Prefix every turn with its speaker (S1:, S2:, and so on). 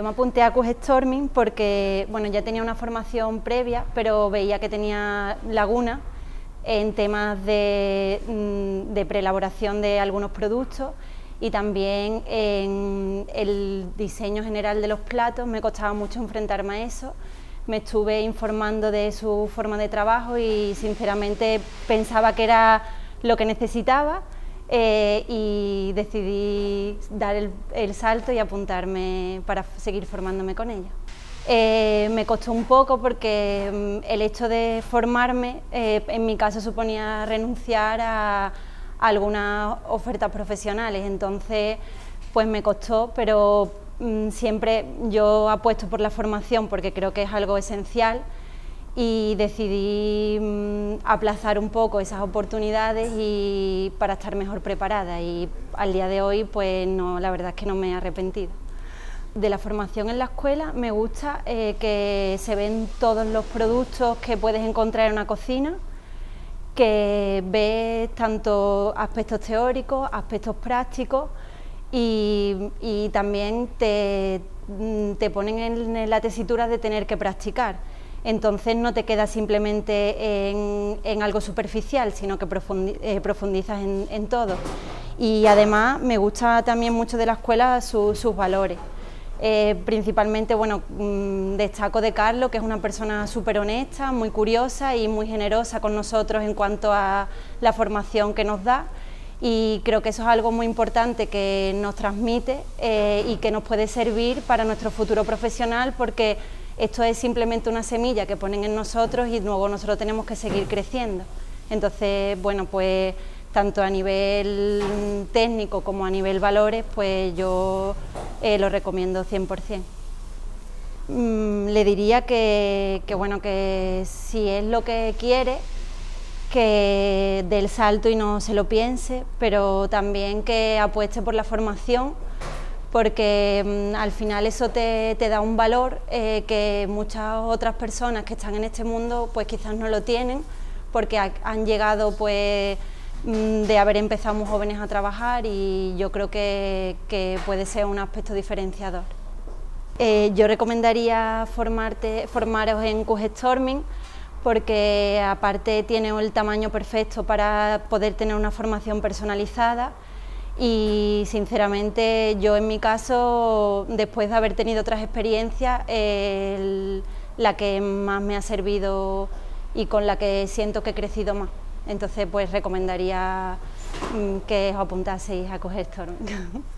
S1: apunté a Storming porque bueno, ya tenía una formación previa, pero veía que tenía laguna en temas de, mm, de preelaboración de algunos productos y también en el diseño general de los platos, me costaba mucho enfrentarme a eso. Me estuve informando de su forma de trabajo y sinceramente pensaba que era lo que necesitaba eh, y decidí dar el, salto y apuntarme para seguir formándome con ella. Eh, me costó un poco porque mm, el hecho de formarme eh, en mi caso suponía renunciar a, algunas ofertas profesionales, entonces pues me costó, pero mm, siempre yo apuesto por la formación porque creo que es algo esencial y decidí mm, aplazar un poco esas oportunidades y para estar mejor preparada y al día de hoy pues no, la verdad es que no me he arrepentido. De la formación en la escuela me gusta eh, que se ven todos los productos que puedes encontrar en una cocina, que ves tanto aspectos teóricos, aspectos prácticos y, y también te, mm, te ponen en la tesitura de tener que practicar entonces no te quedas simplemente en, algo superficial, sino que eh, profundizas en, todo. Y además me gusta también mucho de la escuela sus valores. Eh, principalmente, bueno, mm, destaco de Carlos, que es una persona súper honesta, muy curiosa y muy generosa con nosotros en cuanto a la formación que nos da. Y creo que eso es algo muy importante que nos transmite eh, y que nos puede servir para nuestro futuro profesional porque esto es simplemente una semilla que ponen en nosotros y luego nosotros tenemos que seguir creciendo. Entonces, bueno, pues tanto a nivel técnico como a nivel valores, pues yo eh, lo recomiendo 100%. Mm, le diría que, que, bueno, que si es lo que quiere, que dé el salto y no se lo piense, pero también que apueste por la formación porque mm, al final eso te, da un valor eh, que muchas otras personas que están en este mundo pues quizás no lo tienen porque han llegado pues mm, de haber empezado muy jóvenes a trabajar y yo creo que, puede ser un aspecto diferenciador. Eh, yo recomendaría formarte, formaros en Storming porque aparte tiene el tamaño perfecto para poder tener una formación personalizada y sinceramente yo en mi caso, después de haber tenido otras experiencias, la que más me ha servido y con la que siento que he crecido más. Entonces pues recomendaría mm, que os apuntaseis a coger esto.